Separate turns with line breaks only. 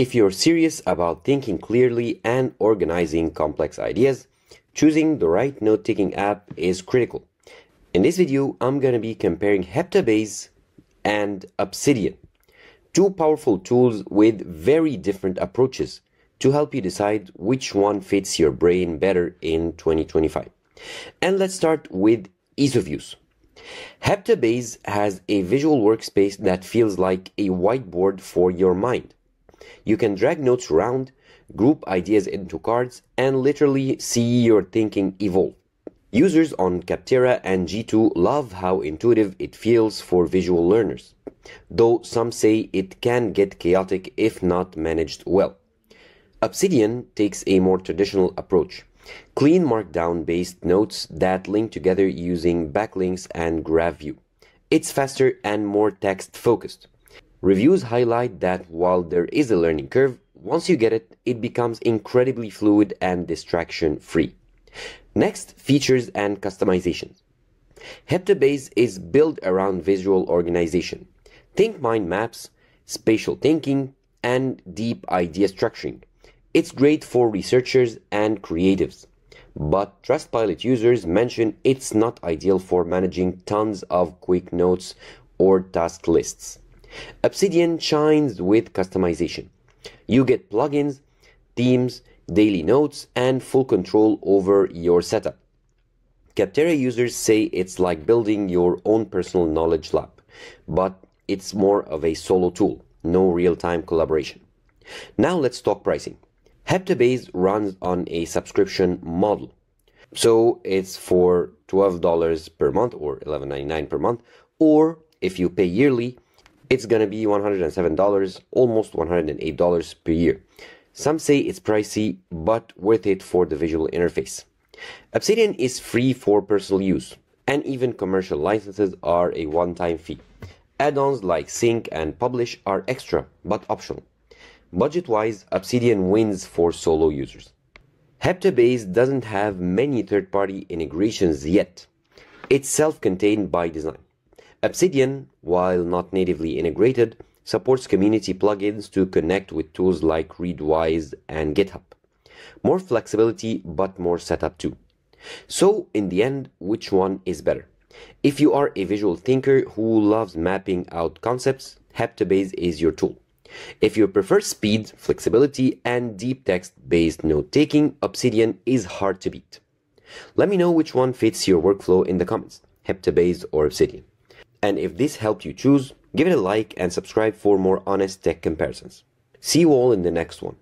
If you're serious about thinking clearly and organizing complex ideas, choosing the right note-taking app is critical. In this video, I'm going to be comparing Heptabase and Obsidian, two powerful tools with very different approaches to help you decide which one fits your brain better in 2025. And let's start with ease of use. Heptabase has a visual workspace that feels like a whiteboard for your mind. You can drag notes around, group ideas into cards, and literally see your thinking evolve. Users on Capterra and G2 love how intuitive it feels for visual learners, though some say it can get chaotic if not managed well. Obsidian takes a more traditional approach. Clean markdown based notes that link together using backlinks and graph view. It's faster and more text focused. Reviews highlight that while there is a learning curve, once you get it, it becomes incredibly fluid and distraction free. Next, features and customizations. Heptabase is built around visual organization. Think mind maps, spatial thinking, and deep idea structuring. It's great for researchers and creatives. But Trustpilot users mention it's not ideal for managing tons of quick notes or task lists. Obsidian shines with customization. You get plugins, themes, daily notes, and full control over your setup. Capterra users say it's like building your own personal knowledge lab, but it's more of a solo tool, no real time collaboration. Now let's talk pricing. Heptabase runs on a subscription model. So it's for $12 per month or $11.99 per month, or if you pay yearly, it's gonna be $107, almost $108 per year. Some say it's pricey, but worth it for the visual interface. Obsidian is free for personal use, and even commercial licenses are a one time fee. Add ons like Sync and Publish are extra, but optional. Budget wise, Obsidian wins for solo users. Heptabase doesn't have many third party integrations yet. It's self contained by design. Obsidian, while not natively integrated, supports community plugins to connect with tools like Readwise and GitHub. More flexibility, but more setup too. So, in the end, which one is better? If you are a visual thinker who loves mapping out concepts, Heptabase is your tool. If you prefer speed, flexibility, and deep text based note taking, Obsidian is hard to beat. Let me know which one fits your workflow in the comments, Heptabase or Obsidian. And if this helped you choose, give it a like and subscribe for more honest tech comparisons. See you all in the next one.